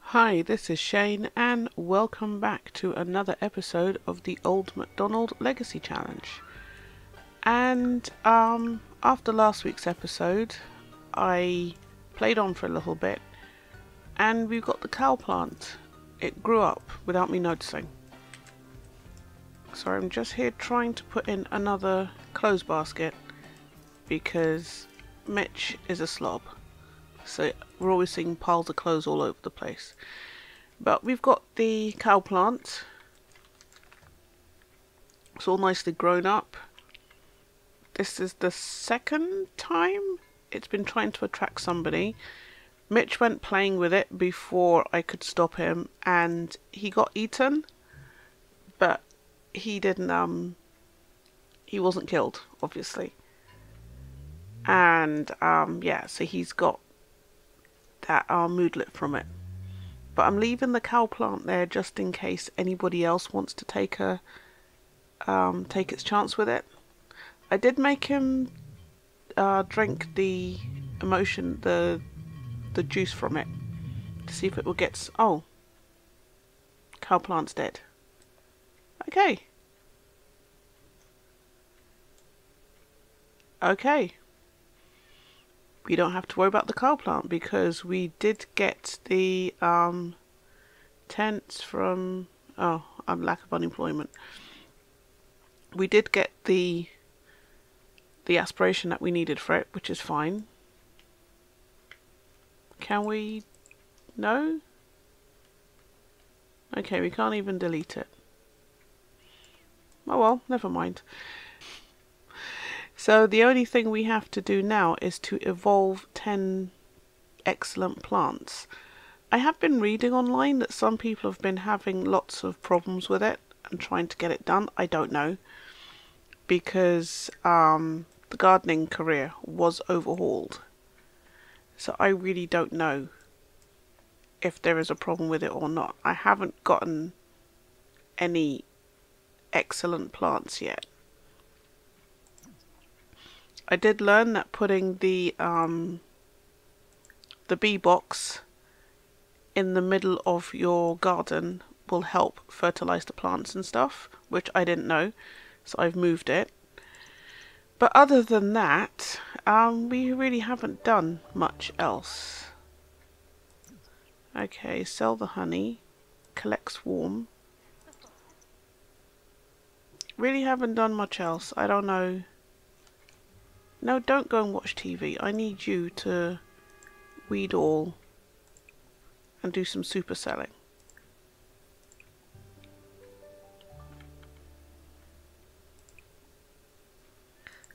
Hi, this is Chaynne, and welcome back to another episode of the Old MacDonald Legacy Challenge. And um, after last week's episode, I played on for a little bit, and we got the cow plant. It grew up without me noticing. So I'm just here trying to put in another clothes basket because Mitch is a slob. So we're always seeing piles of clothes all over the place. But we've got the cow plant. It's all nicely grown up. This is the second time it's been trying to attract somebody. Mitch went playing with it before I could stop him and he got eaten. But he didn't um he wasn't killed, obviously. And um yeah, so he's got that uh, moodlet from it. But I'm leaving the cow plant there just in case anybody else wants to take a um, take its chance with it. I did make him uh, drink the emotion, the the juice from it, to see if it will get. Oh, cow plant's dead. Okay. Okay. We don't have to worry about the cow plant because we did get the um, tents from oh I'm lack of unemployment. We did get the the aspiration that we needed for it which is fine. Can we? No? Okay we can't even delete it oh well never mind so the only thing we have to do now is to evolve 10 excellent plants. I have been reading online that some people have been having lots of problems with it and trying to get it done. I don't know. Because um, the gardening career was overhauled. So I really don't know if there is a problem with it or not. I haven't gotten any excellent plants yet. I did learn that putting the um, the bee box in the middle of your garden will help fertilize the plants and stuff, which I didn't know, so I've moved it. But other than that, um, we really haven't done much else. Okay, sell the honey, collect swarm. Really haven't done much else. I don't know no, don't go and watch TV. I need you to weed all and do some supercelling.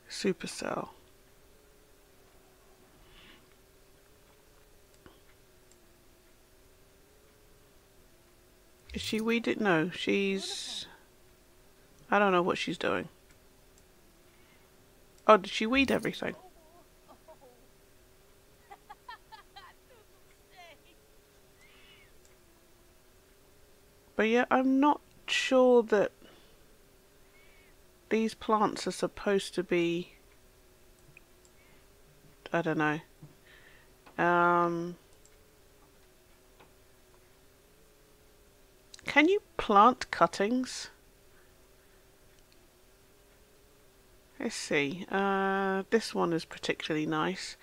Supercell. Is she weeded? No, she's... I don't know what she's doing. Oh, did she weed everything? But yeah, I'm not sure that these plants are supposed to be... I don't know. Um, can you plant cuttings? Let's see. Uh, this one is particularly nice.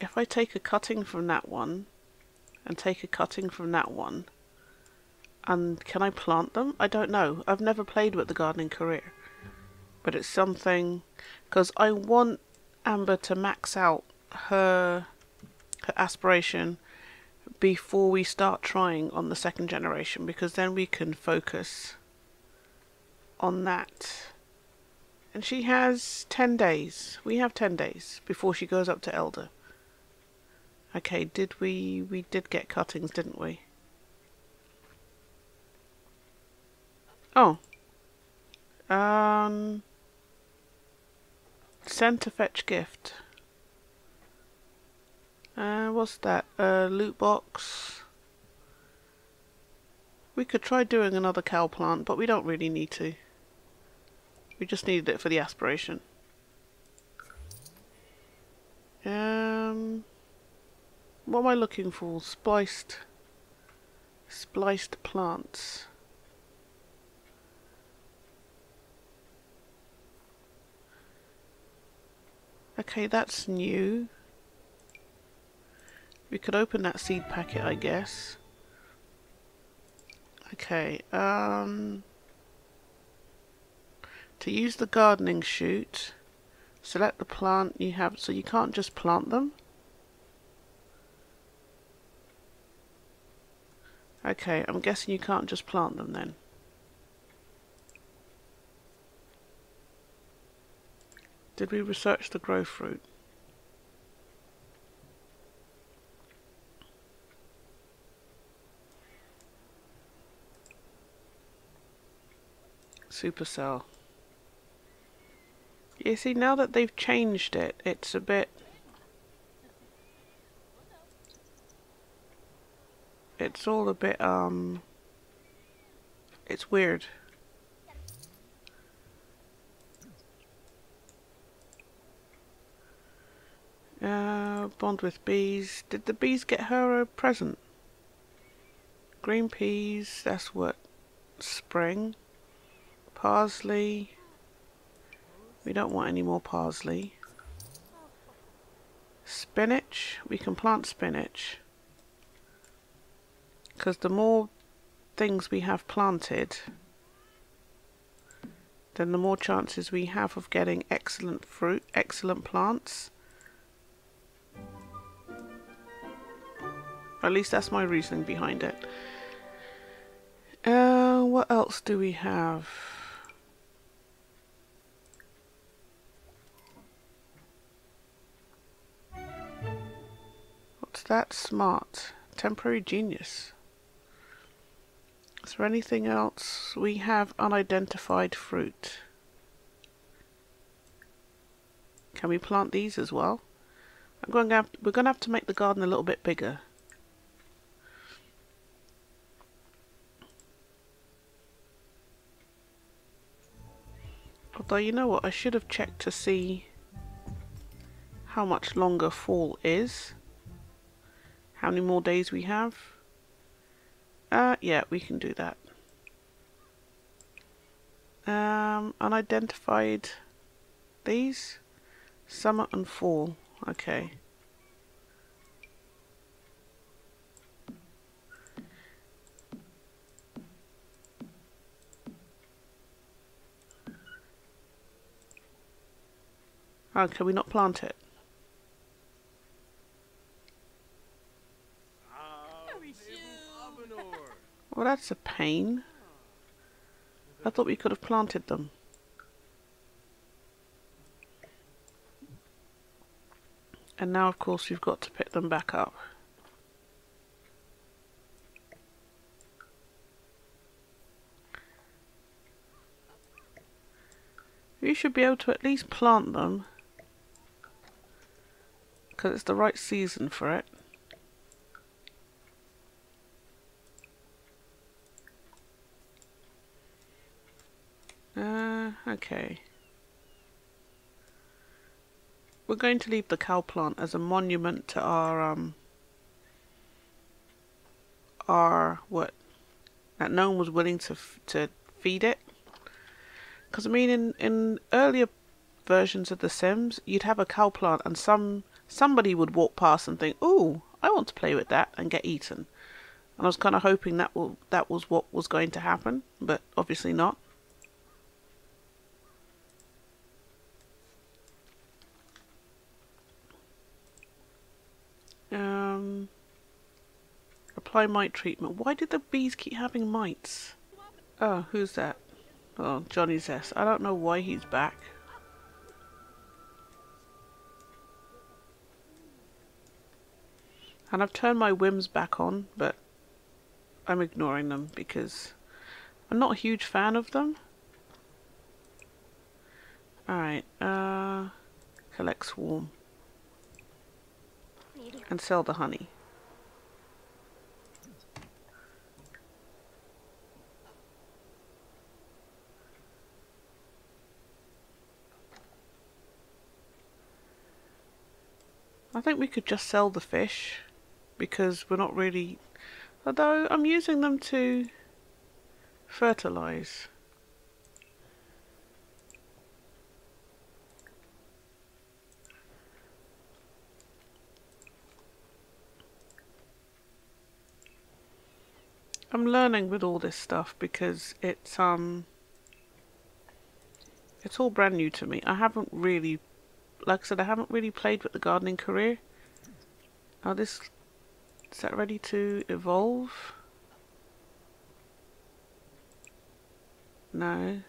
If I take a cutting from that one and take a cutting from that one, and can I plant them? I don't know. I've never played with the gardening career. But it's something because I want Amber to max out her her aspiration before we start trying on the second generation because then we can focus on that and she has 10 days. We have 10 days before she goes up to Elder. Okay, did we... We did get cuttings, didn't we? Oh. Um... Send to fetch gift. Uh, what's that? Uh, loot box. We could try doing another cow plant, but we don't really need to. We just needed it for the aspiration. Um, what am I looking for? Spliced, spliced plants. Okay, that's new. We could open that seed packet, I guess. Okay, um... To use the gardening chute, select the plant you have, so you can't just plant them. Okay, I'm guessing you can't just plant them then. Did we research the growth fruit? Supercell. You see, now that they've changed it, it's a bit... It's all a bit, um... It's weird. Uh, bond with bees. Did the bees get her a present? Green peas, that's what? Spring. Parsley. We don't want any more parsley. Spinach. We can plant spinach. Because the more things we have planted, then the more chances we have of getting excellent fruit, excellent plants. At least that's my reasoning behind it. Uh, what else do we have? What's that? Smart. Temporary genius. Is there anything else? We have unidentified fruit. Can we plant these as well? I'm going to have, we're going to have to make the garden a little bit bigger. Although, you know what, I should have checked to see how much longer fall is. How many more days we have. Uh, yeah, we can do that. Um, unidentified these. Summer and fall. Okay. Oh, can we not plant it? Well, that's a pain. I thought we could have planted them. And now, of course, we've got to pick them back up. We should be able to at least plant them because it's the right season for it. Uh, okay. We're going to leave the cow plant as a monument to our, um, our, what, that no one was willing to, to feed it. Because, I mean, in, in earlier versions of The Sims, you'd have a cow plant and some somebody would walk past and think, "Ooh, I want to play with that," and get eaten. And I was kind of hoping that will that was what was going to happen, but obviously not. Apply mite treatment. Why did the bees keep having mites? Oh, who's that? Oh, Johnny Zest. I don't know why he's back. And I've turned my whims back on, but I'm ignoring them because I'm not a huge fan of them. Alright, uh, collect swarm. And sell the honey. I think we could just sell the fish because we're not really... Although I'm using them to fertilize. I'm learning with all this stuff because it's um it's all brand new to me. I haven't really like I said I haven't really played with the gardening career. Oh this is that ready to evolve? No.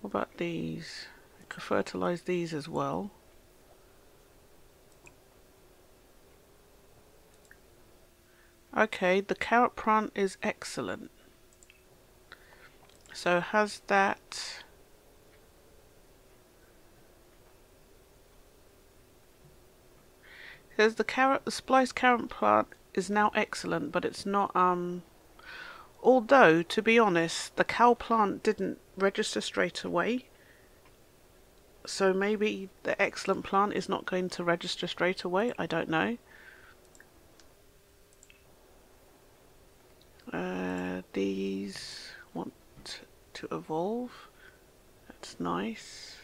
What about these? I could fertilize these as well. Okay, the carrot plant is excellent. So has that... Says the carrot, the spliced carrot plant is now excellent, but it's not, um... Although, to be honest, the cow plant didn't register straight away. So maybe the excellent plant is not going to register straight away, I don't know. Uh, these to evolve. That's nice.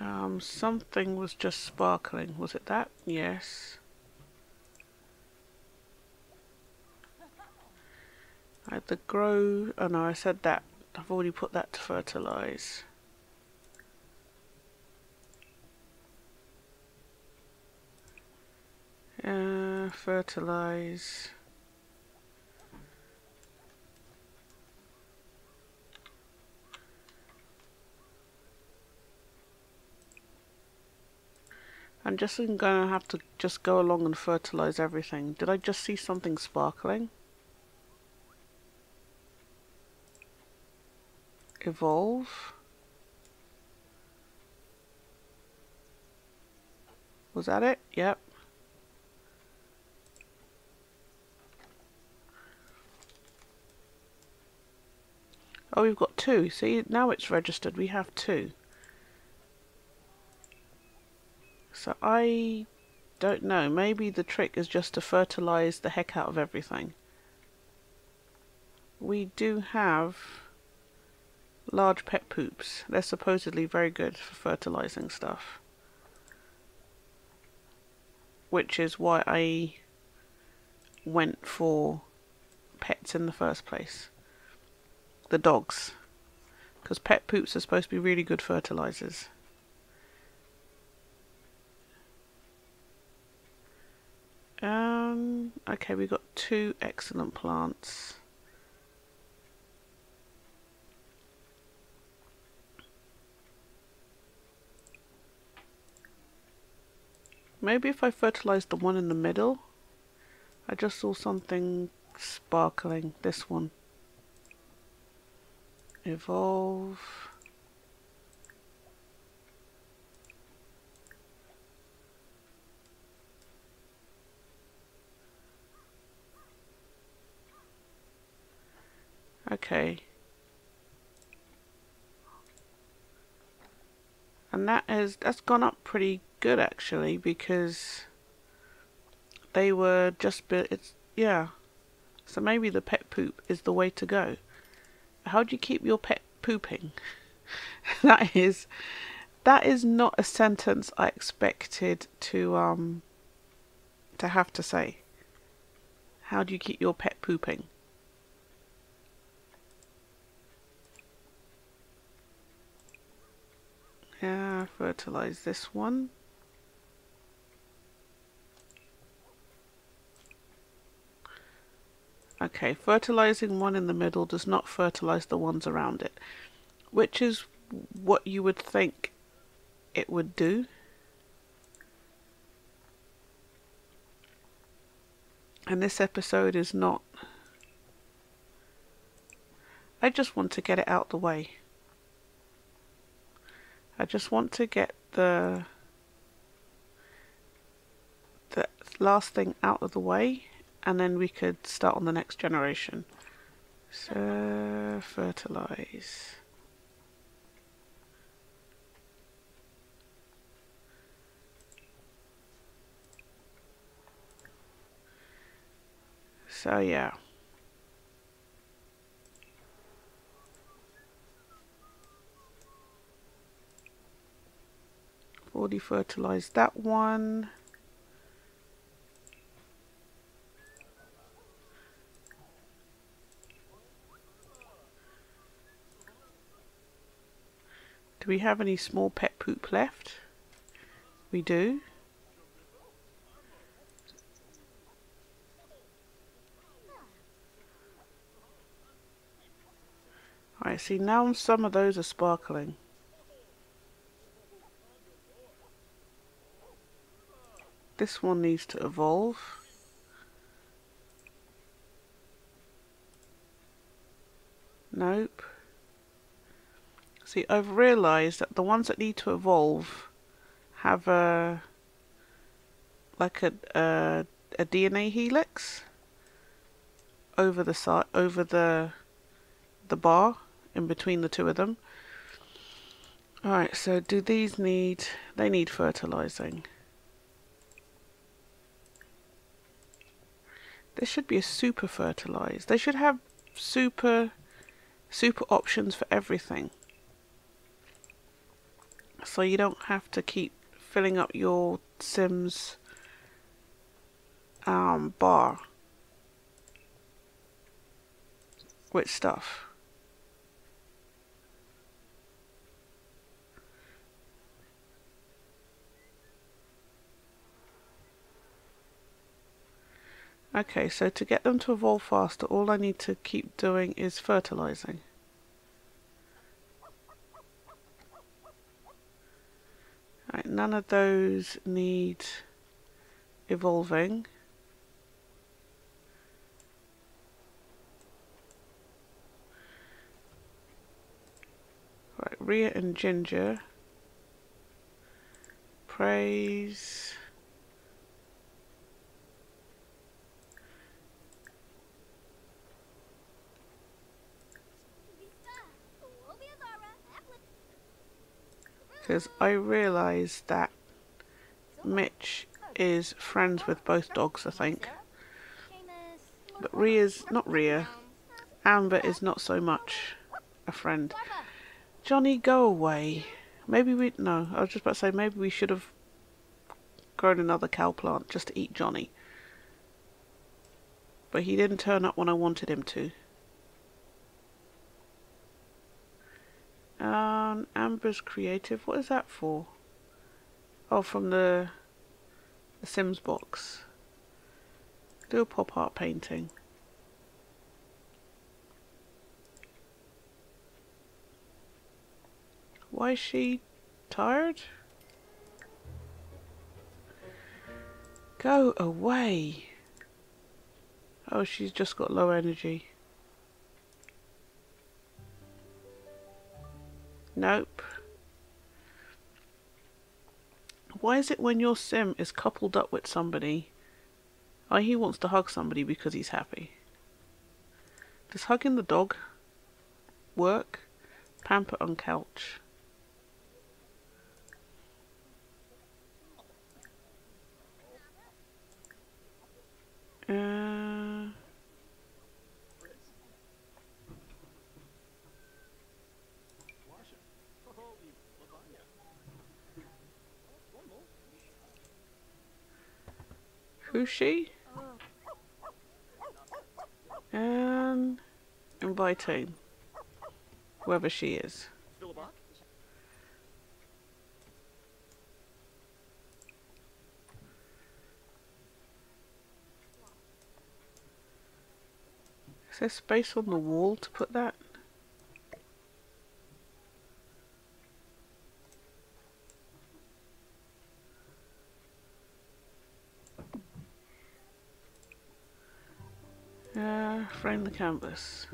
Um, something was just sparkling. Was it that? Yes. I had the grow, oh no I said that, I've already put that to fertilise. Uh, fertilise. I'm just going to have to just go along and fertilise everything. Did I just see something sparkling? Evolve. Was that it? Yep. Oh, we've got two. See, now it's registered. We have two. So I don't know. Maybe the trick is just to fertilize the heck out of everything. We do have large pet poops. They're supposedly very good for fertilizing stuff. Which is why I went for pets in the first place. The dogs. Because pet poops are supposed to be really good fertilizers. Um, okay, we've got two excellent plants. Maybe if I fertilize the one in the middle. I just saw something sparkling. This one. Evolve. Okay. And that is, that's gone up pretty good actually because they were just built. It's yeah. So maybe the pet poop is the way to go. How do you keep your pet pooping? that is that is not a sentence I expected to um to have to say. How do you keep your pet pooping? Yeah, fertilize this one. Okay, fertilizing one in the middle does not fertilize the ones around it, which is what you would think it would do. And this episode is not... I just want to get it out the way. I just want to get the the last thing out of the way and then we could start on the next generation. So fertilize. So yeah. Already fertilized that one. Do we have any small pet poop left? We do. Alright, see now some of those are sparkling. This one needs to evolve. Nope. See, I've realised that the ones that need to evolve have a like a a, a DNA helix over the side over the the bar in between the two of them. Alright, so do these need they need fertilizing. This should be a super fertilized. They should have super super options for everything so you don't have to keep filling up your Sims um, bar with stuff. Okay, so to get them to evolve faster, all I need to keep doing is fertilizing. Right, none of those need evolving. Right, Rhea and Ginger. Praise. Because I realised that Mitch is friends with both dogs, I think. But Rhea's not Rhea. Amber is not so much a friend. Johnny, go away. Maybe we... No, I was just about to say maybe we should have grown another cow plant just to eat Johnny. But he didn't turn up when I wanted him to. Amber's Creative. What is that for? Oh, from the, the Sims box. Do a pop art painting. Why is she tired? Go away. Oh, she's just got low energy. Nope. Why is it when your sim is coupled up with somebody, oh, he wants to hug somebody because he's happy? Does hugging the dog work? Pamper on couch. Uh... Who's she? Um, and inviting whoever she is. Is there space on the wall to put that? Uh, frame the canvas.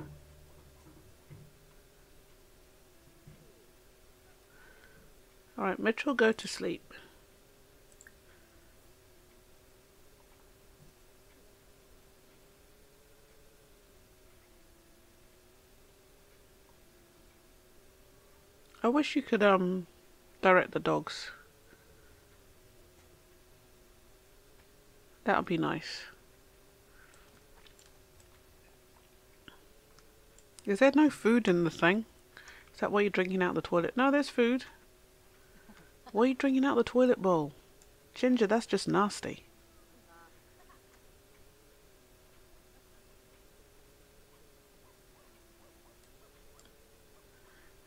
Alright, Mitchell, go to sleep. I wish you could um direct the dogs. That would be nice. Is there no food in the thing? Is that why you're drinking out the toilet? No, there's food. Why are you drinking out the toilet bowl? Ginger, that's just nasty.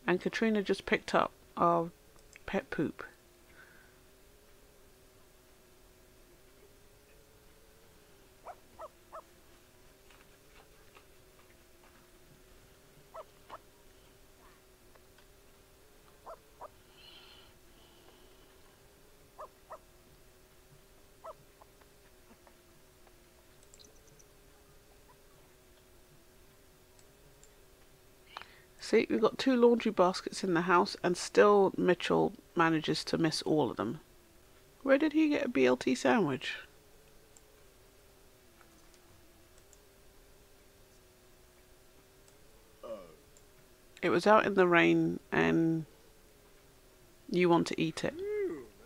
And Katrina just picked up our pet poop. See, we've got two laundry baskets in the house and still Mitchell manages to miss all of them. Where did he get a BLT sandwich? It was out in the rain and you want to eat it.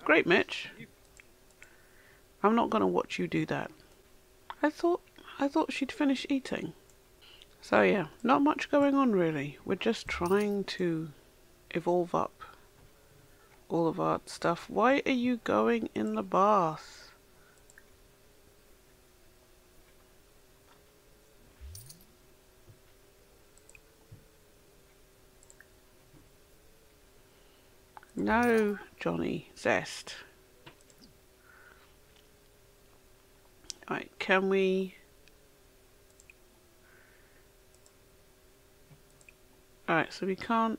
Great, Mitch. I'm not going to watch you do that. I thought I thought she'd finish eating. So yeah, not much going on really. We're just trying to evolve up all of our stuff. Why are you going in the bath? No, Johnny. Zest. Right, can we... Alright, so we can't...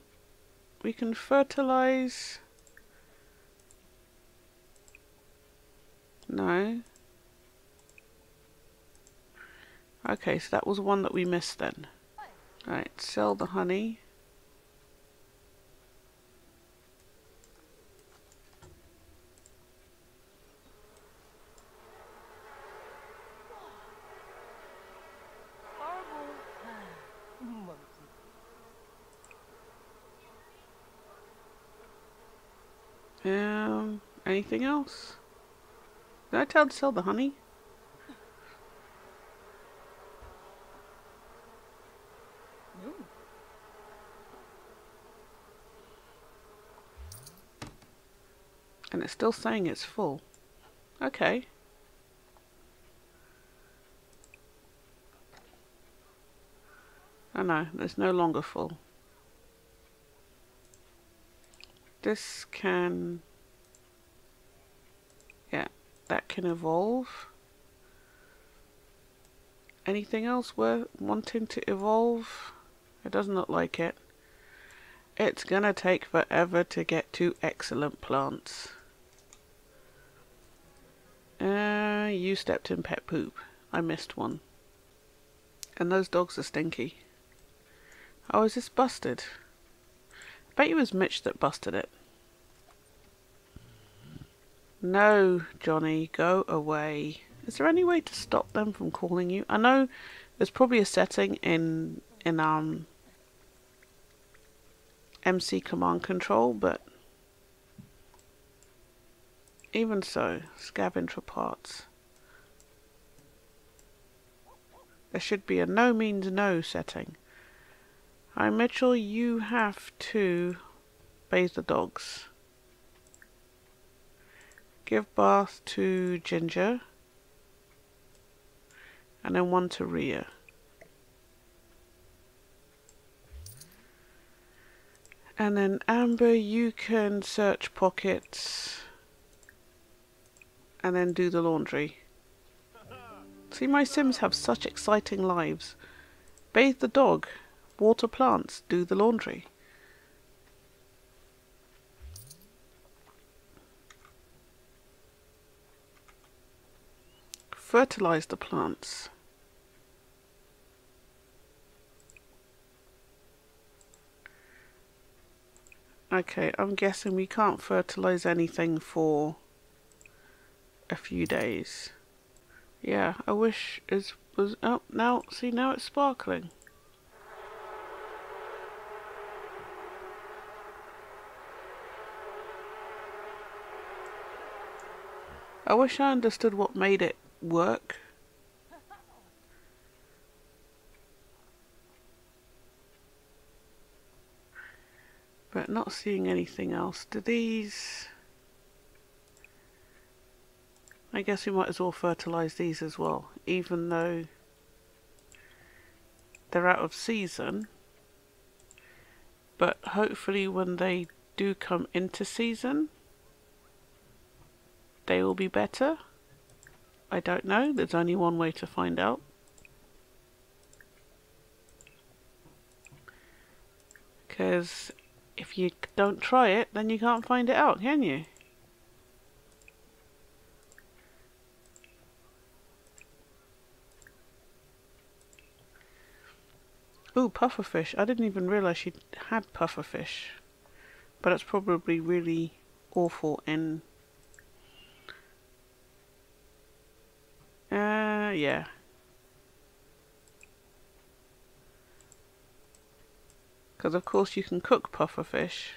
We can fertilize... No. Okay, so that was one that we missed then. Alright, sell the honey. Um, anything else? Did I tell to sell the honey? Mm. And it's still saying it's full. Okay. Oh no, it's no longer full. This can... That can evolve. Anything else worth wanting to evolve? It doesn't look like it. It's gonna take forever to get to excellent plants. Uh, you stepped in pet poop. I missed one. And those dogs are stinky. Oh, is this busted? I bet it was Mitch that busted it. No, Johnny, go away. Is there any way to stop them from calling you? I know there's probably a setting in in um MC command control, but even so, scavenge for parts. There should be a no means no setting. Hi Mitchell, you have to bathe the dogs. Give bath to Ginger. And then one to Rhea. And then Amber, you can search pockets and then do the laundry. See, my Sims have such exciting lives. Bathe the dog, water plants, do the laundry. Fertilize the plants. Okay, I'm guessing we can't fertilize anything for a few days. Yeah, I wish it was... Oh, now, see, now it's sparkling. I wish I understood what made it work. But not seeing anything else. Do these... I guess we might as well fertilise these as well, even though they're out of season. But hopefully when they do come into season, they will be better? I don't know. There's only one way to find out. Because if you don't try it, then you can't find it out, can you? Ooh, pufferfish. I didn't even realise she had pufferfish. But it's probably really awful in Yeah. Because of course you can cook puffer fish.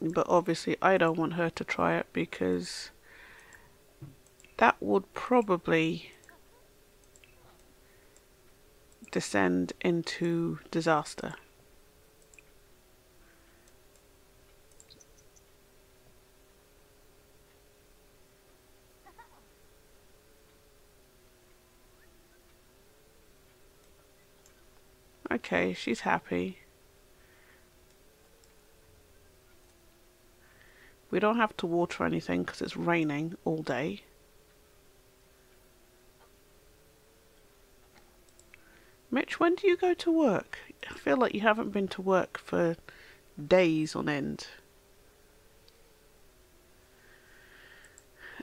But obviously I don't want her to try it because that would probably descend into disaster. Okay, she's happy. We don't have to water anything because it's raining all day. Mitch, when do you go to work? I feel like you haven't been to work for days on end.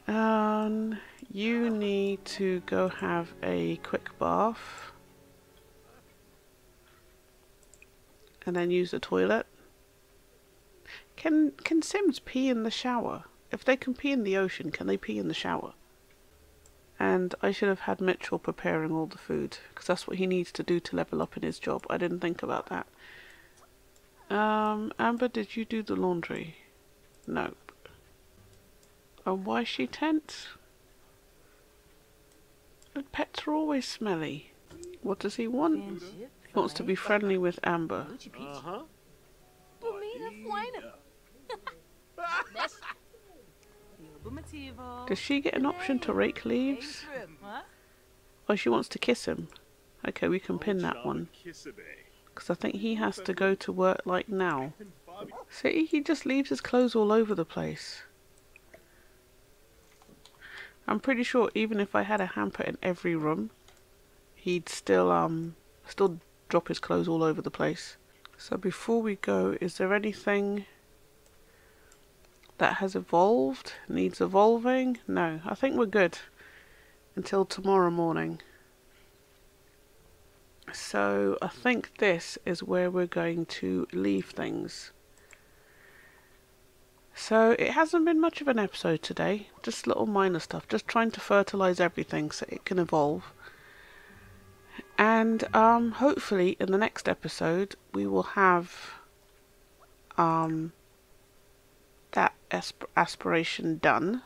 Um, you need to go have a quick bath. And then use the toilet. Can can Sims pee in the shower? If they can pee in the ocean, can they pee in the shower? And I should have had Mitchell preparing all the food, because that's what he needs to do to level up in his job. I didn't think about that. Um, Amber, did you do the laundry? Nope. And why is she tense? Pets are always smelly. What does he want? He wants to be friendly with Amber. Uh-huh. Does she get an option to rake leaves? Oh, she wants to kiss him. Okay, we can pin that one. Because I think he has to go to work like now. See, he just leaves his clothes all over the place. I'm pretty sure even if I had a hamper in every room, he'd still um still drop his clothes all over the place. So before we go, is there anything that has evolved, needs evolving? No, I think we're good until tomorrow morning. So I think this is where we're going to leave things. So it hasn't been much of an episode today, just little minor stuff, just trying to fertilize everything so it can evolve. And um, hopefully, in the next episode, we will have um, that asp aspiration done.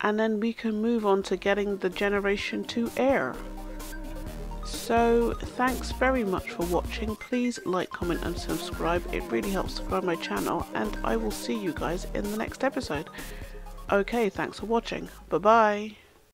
And then we can move on to getting the Generation 2 heir So, thanks very much for watching. Please like, comment, and subscribe. It really helps to grow my channel. And I will see you guys in the next episode. Okay, thanks for watching. Bye bye.